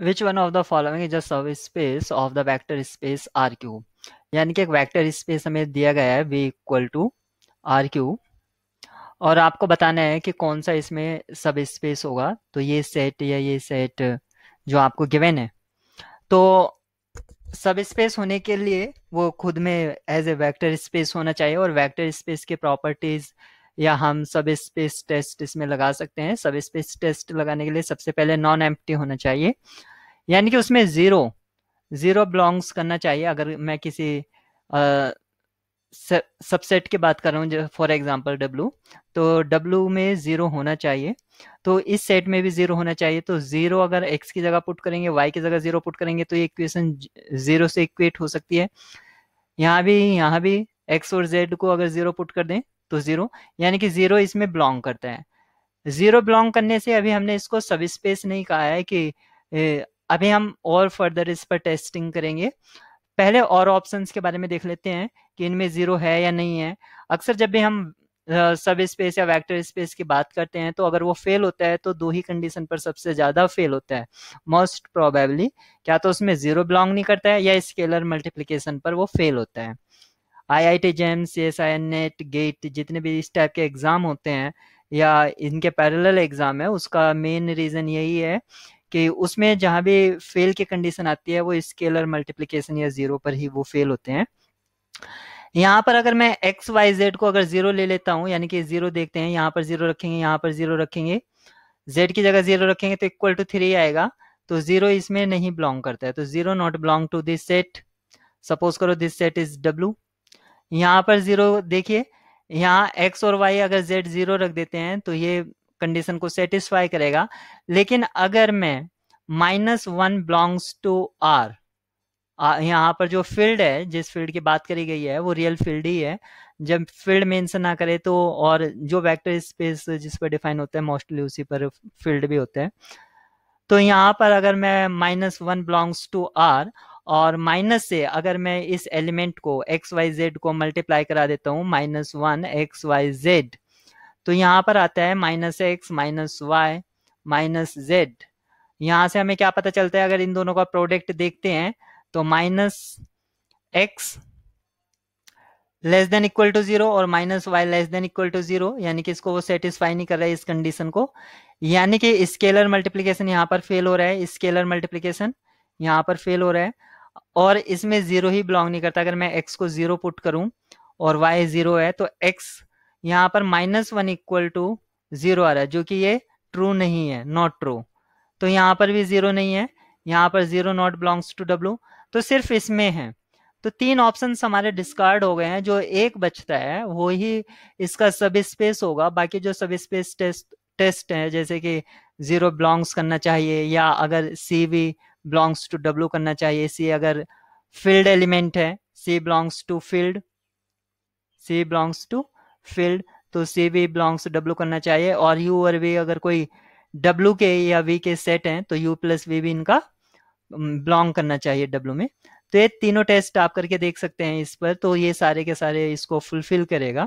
Which one of the following is a subspace of the vector space R Q यानी कि एक vector space हमें दिया गया है V equal to R Q और आपको बताना है कि कौन सा इसमें सब स्पेस होगा। तो ये सेट या ये सेट जो आपको गिवन है। तो सब स्पेस होने के लिए वो खुद में एज ए वेक्टर स्पेस होना चाहिए और वेक्टर स्पेस के प्रॉपर्टीज़ या हम सब स्पेस टेस्ट इसमें लगा सकते हैं। सब स्पेस टेस्ट लगाने के लिए सबसे पहले नॉन एम्प्टी होना चाहिए। यानी कि उसमें ज़ीरो ज़ीरो बिलोंग्स करना चाहिए। अगर मैं किसी सबसेट की बात कर रहा हूँ फॉर एग्जांपल डब्लू तो डब्लू में ज़ीरो होना चाहिए। तो इस सेट में भी ज़ीरो होना चाहिए। तो ज़ीरो अगर एक्स की जगह पुट करेंगे वाई की जगह ज़ीरो पुट करेंगे तो ये इक्वेशन ज़ीरो से इक्वेट हो सकती है। यहाँ भी यहाँ भी एक्स और जेड को अगर ज़ीरो पुट कर दें तो ज़ीरो यानी कि ज़ीरो इसमें बिलोंग करता है। ज़ीरो बिलोंग करने से अभी हमने इसको सब स्पेस नहीं कहा है कि अभी हम और फर्दर इस पर टेस्टिंग करेंगे। पहले और ऑप्शंस के बारे में देख लेते हैं कि इनमें ज़ीरो है या नहीं है। अक्सर जब भी हम सब स्पेस या वेक्टर स्पेस की बात करते हैं तो अगर वो फेल होता है तो दो ही कंडीशन पर सबसे ज़्यादा फेल होता है। मोस्ट प्रोबेबली क्या तो उसमें ज़ीरो बिलोंग नहीं करता है या स्केलर मल्टीप्लीकेशन पर वो फेल होता है। I I T JAM C S I N NET GATE जितने भी इस टाइप के एग्ज़ाम होते हैं, या इनके पैरेलल एग्ज़ाम है, उसका मेन रीजन यही है कि उसमें जहाँ भी फेल की कंडीशन आती है, वो स्केलर मल्टीप्लीकेशन या ज़ीरो पर ही वो फेल होते हैं। यहाँ पर अगर मैं एक्स वाई जेड को अगर ज़ीरो ले लेता हूँ, यानी कि ज़ीरो देखते हैं, यहाँ पर ज़ीरो रखेंगे, यहाँ पर ज़ीरो रखेंगे जेड की जगह ज़ीरो रखेंगे तो इक्वल टू थ्री आएगा तो ज़ीरो इसमें नहीं बिलोंग करता है। तो zero not belong to this set suppose करो दिस सेट इज़ डब्ल्यू यहाँ पर ज़ीरो देखिए, यहाँ एक्स और वाई अगर जेड ज़ीरो रख देते हैं तो ये कंडीशन को सेटिस्फाई करेगा। लेकिन अगर मैं minus one belongs to R यहाँ पर जो फ़ील्ड है, जिस फ़ील्ड की बात करी गई है, वो रियल फ़ील्ड ही है। जब फ़ील्ड मेंशन ना करे तो और जो वेक्टर स्पेस जिस पर डिफाइन होता है मोस्टली उसी पर फ़ील्ड भी होते हैं। तो यहाँ पर अगर मैं minus one belongs to R और माइनस से अगर मैं इस एलिमेंट को एक्स वाई जेड को मल्टीप्लाई करा देता हूँ minus one X Y Z तो यहाँ पर आता है minus X minus Y minus Z यहाँ से हमें क्या पता चलता है? अगर इन दोनों का प्रोडक्ट देखते हैं तो minus X less than equal to zero और minus Y less than equal to zero यानी कि इसको वो सेटिस्फाई नहीं कर रहा है इस कंडीशन को। यानी कि स्केलर मल्टीप्लीकेशन यहाँ पर फेल हो रहा है स्केलर मल्टीप्लीकेशन यहाँ पर फेल हो रहा है। और इसमें ज़ीरो ही बिलोंग नहीं करता। अगर मैं एक्स को ज़ीरो पुट करूँ और वाई ज़ीरो है तो एक्स यहाँ पर minus one equal to zero आ रहा है, जो कि ये ट्रू नहीं है नॉट ट्रू तो यहाँ पर भी ज़ीरो नहीं है, यहाँ पर zero not belongs to W तो सिर्फ़ इसमें है। तो तीन ऑप्शन हमारे डिस्कार्ड हो गए हैं, जो एक बचता है, वो ही इसका सब स्पेस होगा। बाकी जो सब स्पेस टेस्ट टेस्ट है, जैसे कि ज़ीरो बिलोंग्स करना चाहिए, या अगर C V belongs to W करना चाहिए सी अगर फ़ील्ड एलिमेंट है C belongs to field C belongs to field तो सी वी बिलोंग्स डब्ल्यू करना चाहिए और यू और वी अगर कोई डब्ल्यू के या वी के सेट हैं तो यू प्लस वी भी इनका बिलोंग करना चाहिए डब्ल्यू में। तो ये तीनों टेस्ट आप करके देख सकते हैं इस पर तो ये सारे के सारे इसको फुलफिल करेगा।